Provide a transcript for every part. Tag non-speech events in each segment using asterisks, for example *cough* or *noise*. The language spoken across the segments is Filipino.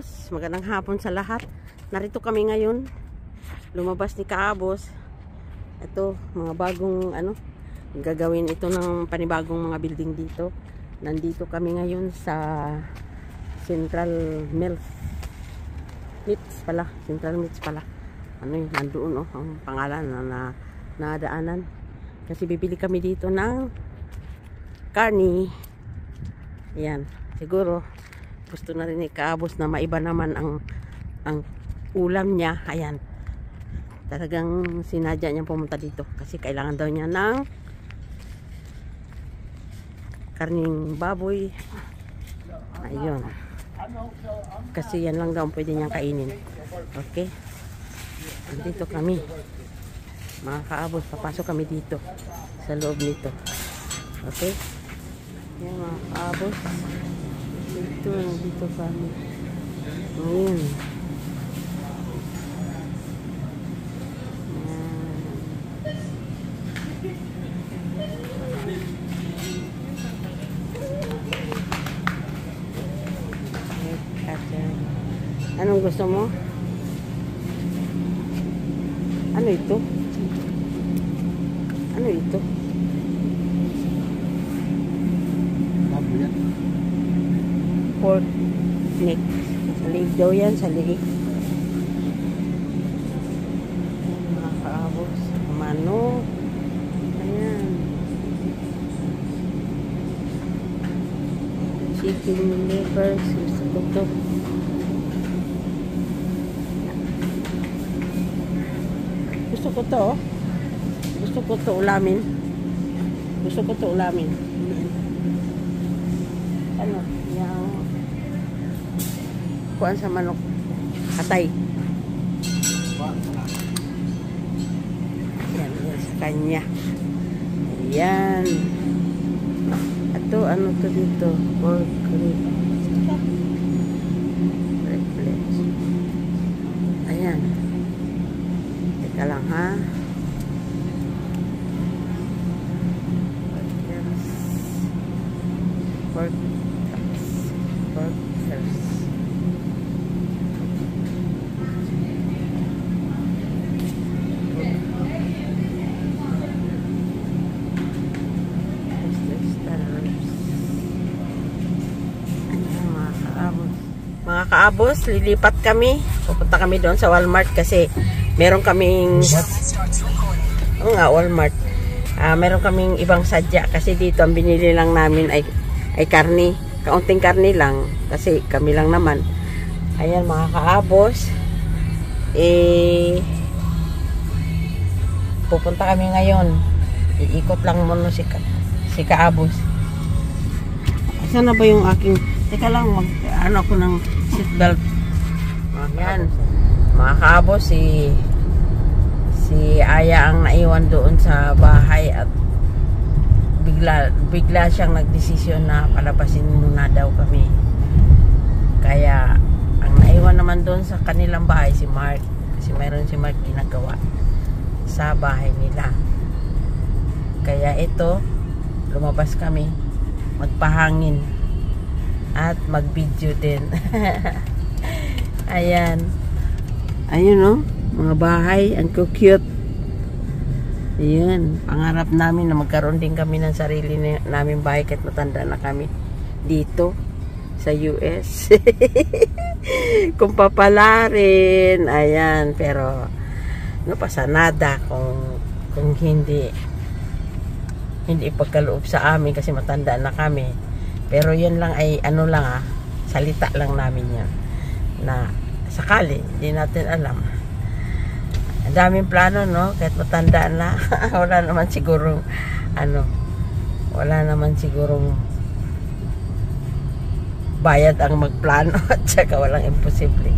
Kaabos. Magandang hapon sa lahat. Narito kami ngayon. Lumabas ni Kaabos. Ito, mga bagong ano, gagawin ito ng panibagong mga building dito. Nandito kami ngayon sa Central Mills. Meats pala. Central Meats pala. Ano yun, nandoon oh, ang pangalan na, na nadaanan. Kasi bibili kami dito ng karni. Ayan, siguro gusto na rin ni Kaabos na maiba naman ang ang ulam niya. Ayan. Talagang sinadya niya pumunta dito kasi kailangan daw niya ng karning baboy. Ayun. Kasi yan lang daw pwede niyang kainin. Okay. Dito kami. Mga kaabos, papasok kami dito sa loob nito. Okay. Yan mga kaabos. Dito, dito kami. Ngayon. Anong gusto mo? Ano ito? Ano ito? Baboy yan. Pork neck. Sa liig daw yan, sa. Ayan, mga kaabos. Manok. Ayan. Chicken liver. To. Gusto ko to. oh. Gusto ko to ulamin. Gusto ko to ulamin. Ano? Yung kuan sa manok katay. Yan, yan sa kanya. Ayan. Ito, ano to dito? Pork rib. Reflex. Ayan. Teka lang ha. Yes. Pork pork first. Mga kaabos, lilipat kami. Pupunta kami doon sa Walmart kasi meron kaming Oo nga, Walmart. Ah, meron kaming ibang sadya kasi dito ang binili lang namin ay ay karni. Kaunting karni lang kasi kami lang naman. Ayan mga kaabos. Eh pupunta kami ngayon. Iikot lang muna si, ka, si kaabos. Saan na ba yung aking Teka lang, mag, ano ko ng seatbelt. Ayan. Mga kaabos, si si Aya ang naiwan doon sa bahay at bigla bigla siyang nagdesisyon na palabasin muna daw kami. Kaya ang naiwan naman doon sa kanilang bahay si Mark kasi mayroon si Mark ginagawa sa bahay nila. Kaya ito lumabas kami magpahangin at mag-video din. *laughs* Ayan. Ayun oh, mga bahay, ang cute. Ayan, pangarap namin na magkaroon din kami ng sarili na, namin bahay kahit matanda na kami dito sa US. *laughs* kung papalarin, ayan, pero no pasanada kung kung hindi hindi ipagkaloob sa amin kasi matanda na kami. Pero yun lang ay ano lang ah, salita lang namin yan na sakali, hindi natin alam. Ang daming plano, no? Kahit matanda na, *laughs* wala naman sigurong, ano, wala naman sigurong bayad ang magplano *laughs* at saka walang imposible.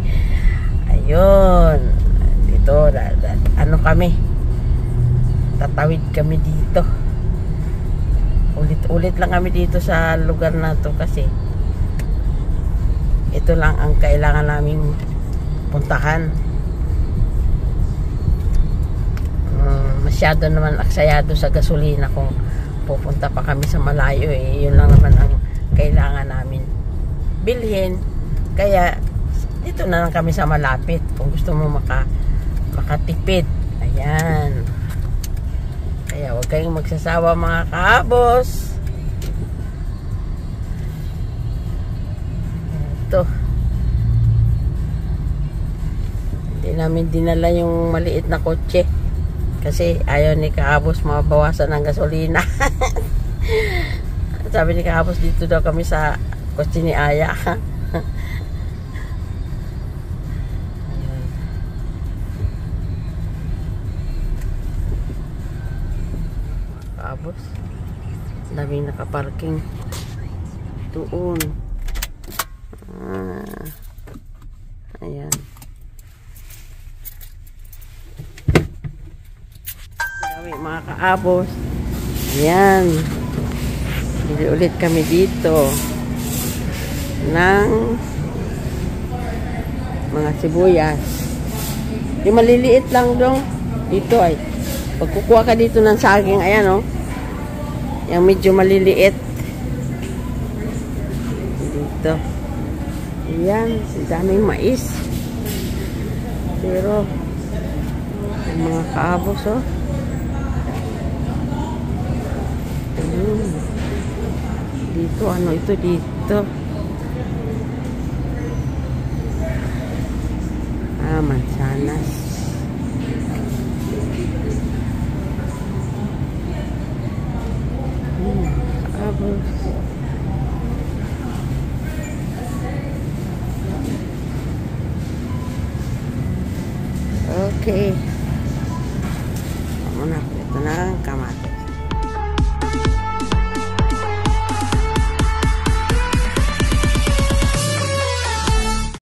Ayun. Dito, da, da, ano kami, tatawid kami dito. Ulit-ulit lang kami dito sa lugar na to kasi ito lang ang kailangan naming puntahan. Um, masyado naman aksayado sa gasolina kung pupunta pa kami sa malayo eh. Yun lang naman ang kailangan namin bilhin. Kaya dito na lang kami sa malapit kung gusto mo maka, makatipid. Ayan. Kaya huwag kayong magsasawa mga kahabos. Ito. Hindi namin dinala yung maliit na kotse. Kasi ayaw ni Kaabos mabawasan ng gasolina. *laughs* Sabi ni Kaabos dito daw kami sa kotse ni Aya. *laughs* Kaabos. Daming nakaparking. Doon. Ah. Ayan. Dami mga kaabos. Ayan. Bili ulit kami dito ng mga sibuyas. Yung maliliit lang dong. Dito ay. Pag kukuha ka dito ng saging, ayan oh. Yung medyo maliliit. Dito. Ayan. Daming mais. Pero, yung mga kaabos oh. Dito, ano ito dito? Ah, mansanas. Okay. Vamos a apretar la cama.